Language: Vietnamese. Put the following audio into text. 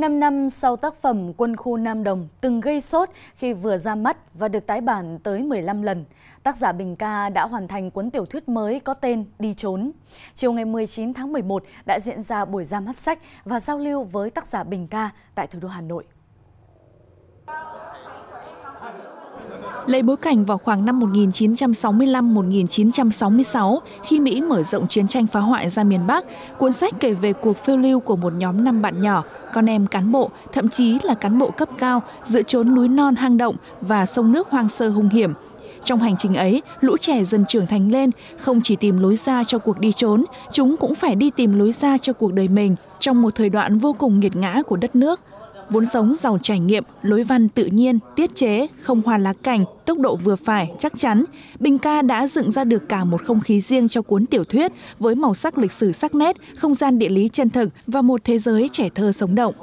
5 năm sau tác phẩm Quân khu Nam Đồng từng gây sốt khi vừa ra mắt và được tái bản tới 15 lần, tác giả Bình Ca đã hoàn thành cuốn tiểu thuyết mới có tên Đi Trốn. Chiều ngày 19 tháng 11 đã diễn ra buổi ra mắt sách và giao lưu với tác giả Bình Ca tại thủ đô Hà Nội. Lấy bối cảnh vào khoảng năm 1965-1966, khi Mỹ mở rộng chiến tranh phá hoại ra miền Bắc, cuốn sách kể về cuộc phiêu lưu của một nhóm năm bạn nhỏ, con em cán bộ, thậm chí là cán bộ cấp cao, giữa chốn núi non hang động và sông nước hoang sơ hung hiểm. Trong hành trình ấy, lũ trẻ dần trưởng thành lên, không chỉ tìm lối ra cho cuộc đi trốn, chúng cũng phải đi tìm lối ra cho cuộc đời mình trong một thời đoạn vô cùng nghiệt ngã của đất nước vốn sống giàu trải nghiệm, lối văn tự nhiên, tiết chế, không hoa lá cảnh, tốc độ vừa phải, chắc chắn, Bình Ca đã dựng ra được cả một không khí riêng cho cuốn tiểu thuyết với màu sắc lịch sử sắc nét, không gian địa lý chân thực và một thế giới trẻ thơ sống động.